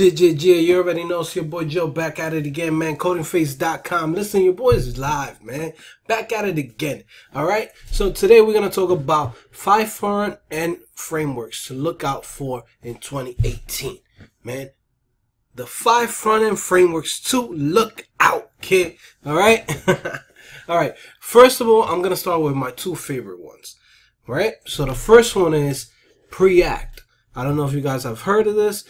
JJJ, you already know it's your boy Joe back at it again, man. Codingphase.com. Listen, your boy is live, man. Back at it again. Alright? So today we're gonna talk about five front end frameworks to look out for in 2018. Man. The five front end frameworks to look out, kid. Alright? Alright. First of all, I'm gonna start with my two favorite ones. Right? So the first one is Preact. I don't know if you guys have heard of this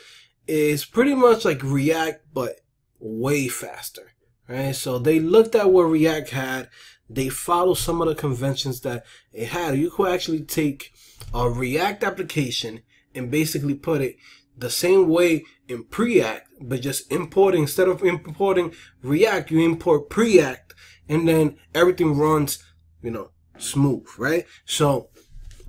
is pretty much like React, but way faster. Right? So they looked at what React had. They followed some of the conventions that it had. You could actually take a React application and basically put it the same way in Preact, but just importing instead of importing React, you import Preact, and then everything runs, you know, smooth, right? So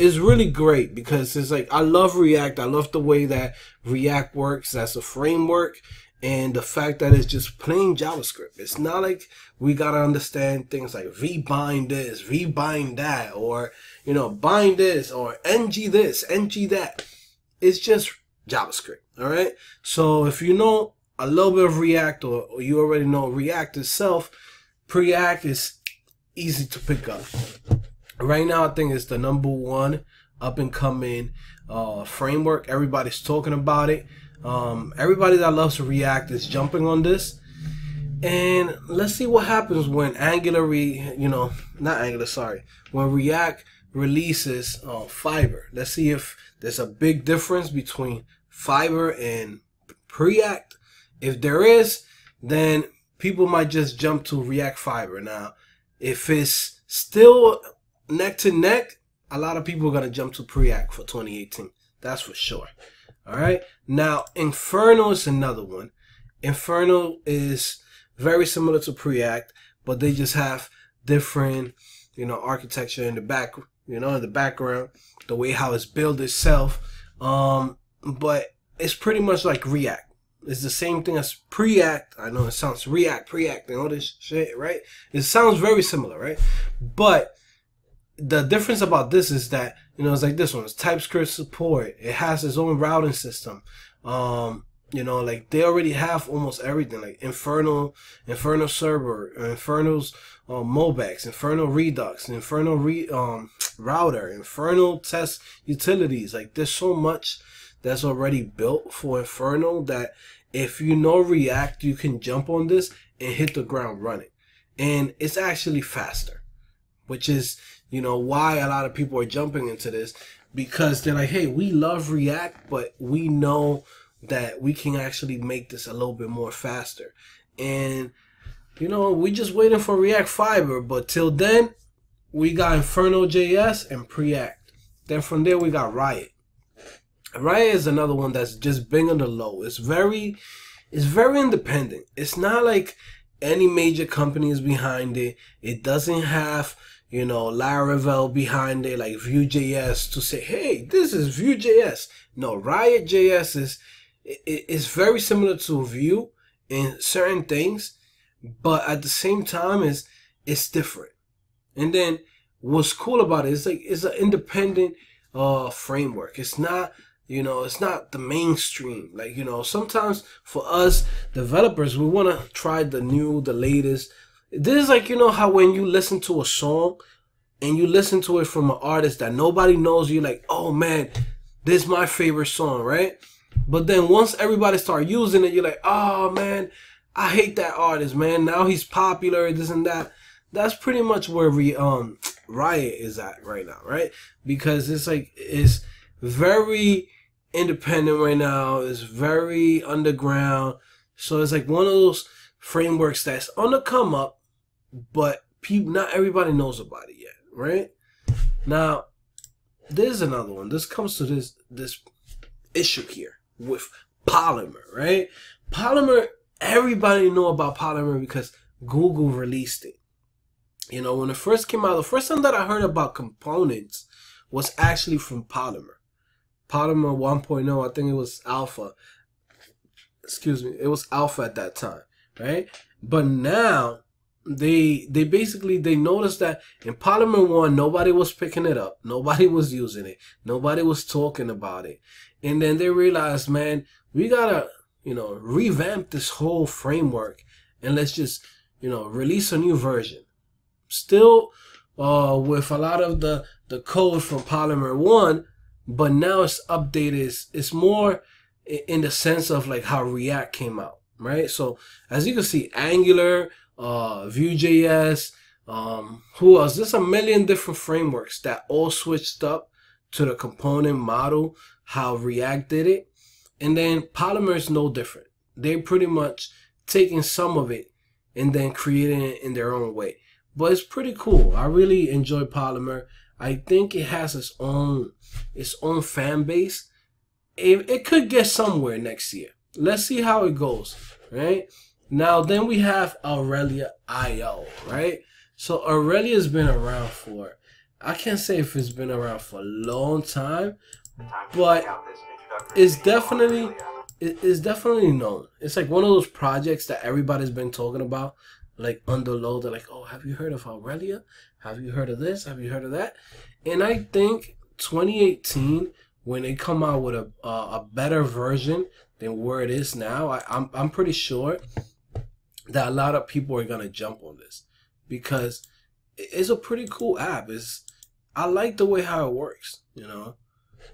is really great because it's like I love React. I love the way that React works as a framework and the fact that it's just plain JavaScript. It's not like we gotta understand things like rebind this, rebind that, or you know, bind this, or ng this, ng that. It's just JavaScript. All right. So if you know a little bit of React, or, or you already know React itself, Preact is easy to pick up right now, I think it's the number one up and coming uh, framework. Everybody's talking about it. Um, everybody that loves to React is jumping on this. And let's see what happens when Angular, re, you know, not Angular, sorry, when React releases uh, Fiber. Let's see if there's a big difference between Fiber and Preact. If there is, then people might just jump to React Fiber. Now, if it's still neck to neck, a lot of people are going to jump to Preact for 2018. That's for sure. All right. Now, Inferno is another one. Inferno is very similar to Preact, but they just have different, you know, architecture in the back, you know, in the background, the way how it's built itself. Um, but it's pretty much like React. It's the same thing as Preact. I know it sounds React, Preact, and all this shit, right? It sounds very similar, right? But the difference about this is that you know it's like this one it's typescript support. It has its own routing system. Um you know like they already have almost everything like inferno inferno server inferno's um, MobX inferno redux inferno re, um, router inferno test utilities. Like there's so much that's already built for inferno that if you know react you can jump on this and hit the ground running. And it's actually faster which is you know, why a lot of people are jumping into this because they're like, hey, we love React, but we know that we can actually make this a little bit more faster. And, you know, we just waiting for React Fiber, but till then, we got Inferno JS and Preact. Then from there, we got Riot. Riot is another one that's just big on the low. It's very, it's very independent. It's not like any major company is behind it. It doesn't have you know, Laravel behind it, like Vue.js to say, hey, this is Vue.js. No, Riot.js is, is very similar to Vue in certain things, but at the same time, is it's different. And then what's cool about it is like it's an independent uh framework. It's not you know it's not the mainstream like you know sometimes for us developers we want to try the new the latest this is like you know how when you listen to a song and you listen to it from an artist that nobody knows, you're like, oh man, this is my favorite song, right? But then once everybody start using it, you're like, oh man, I hate that artist, man. Now he's popular, this and that. That's pretty much where we um Riot is at right now, right? Because it's like it's very independent right now. It's very underground. So it's like one of those frameworks that's on the come up but people, not everybody knows about it yet, right? Now, there's another one. This comes to this this issue here with Polymer, right? Polymer, everybody know about Polymer because Google released it. You know, when it first came out, the first time that I heard about components was actually from Polymer. Polymer 1.0, I think it was alpha. Excuse me, it was alpha at that time, right? But now they they basically they noticed that in Polymer One nobody was picking it up, nobody was using it, nobody was talking about it, and then they realized, man, we gotta you know, revamp this whole framework and let's just, you know, release a new version. Still, uh, with a lot of the the code from Polymer One, but now it's updated. It's, it's more in the sense of like how React came out, right? So as you can see, Angular, uh, Vue.js, um, who else? There's a million different frameworks that all switched up to the component model, how React did it. And then Polymer is no different. They're pretty much taking some of it and then creating it in their own way. But it's pretty cool. I really enjoy Polymer. I think it has its own its own fan base. It, it could get somewhere next year. Let's see how it goes, right? Now then we have Aurelia IO, right? So Aurelia has been around for I can't say if it's been around for a long time, but it's definitely it's definitely known. It's like one of those projects that everybody's been talking about, like under load. They're like, "Oh, have you heard of Aurelia? Have you heard of this? Have you heard of that?" And I think 2018, when they come out with a uh, a better version than where it is now, I, I'm I'm pretty sure that a lot of people are gonna jump on this because it's a pretty cool app. It's I like the way how it works. You know,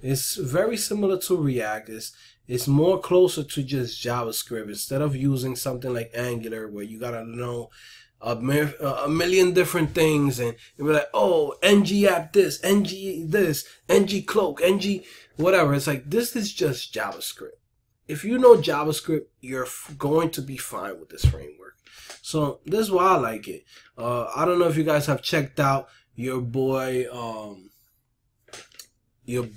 it's very similar to React. It's it's more closer to just JavaScript instead of using something like Angular where you gotta know a, a million different things and, be like, oh, ng app this, ng this, ng cloak, ng whatever. It's like this is just JavaScript. If you know JavaScript, you're going to be fine with this framework. So this is why I like it. Uh, I don't know if you guys have checked out your boy, um, your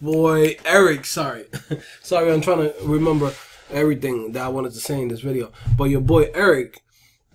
boy Eric. Sorry, sorry, I'm trying to remember everything that I wanted to say in this video. But your boy Eric,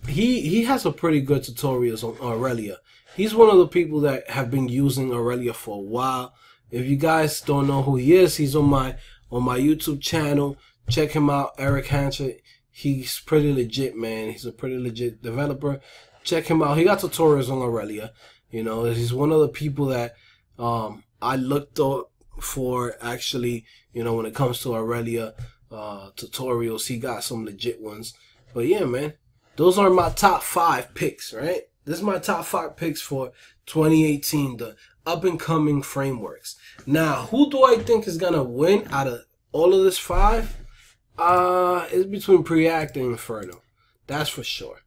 he he has a pretty good tutorials on Aurelia. He's one of the people that have been using Aurelia for a while. If you guys don't know who he is, he's on my on my YouTube channel. Check him out, Eric Hanchett. He's pretty legit, man. He's a pretty legit developer. Check him out. He got tutorials on Aurelia. You know, he's one of the people that um, I looked up for actually, you know, when it comes to Aurelia uh, tutorials, he got some legit ones. But yeah, man, those are my top five picks, right? This is my top five picks for 2018, the up and coming frameworks. Now, who do I think is gonna win out of all of this five? Uh, it's between Preact and Inferno. That's for sure.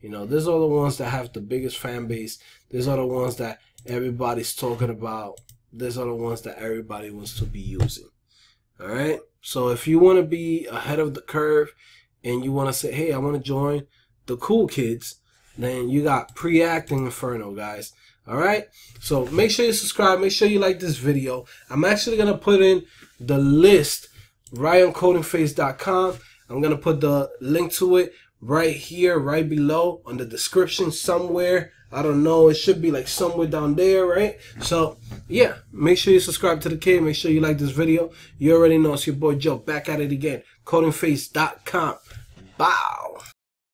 You know, these are the ones that have the biggest fan base. These are the ones that everybody's talking about. These are the ones that everybody wants to be using. All right. So if you want to be ahead of the curve and you want to say, hey, I want to join the cool kids, then you got Preact and Inferno, guys. All right. So make sure you subscribe. Make sure you like this video. I'm actually going to put in the list right on codingphase.com. I'm going to put the link to it right here, right below on the description somewhere. I don't know. It should be like somewhere down there, right? So, yeah. Make sure you subscribe to the kid. Make sure you like this video. You already know it's your boy Joe back at it again. CodingPhase.com. Bow.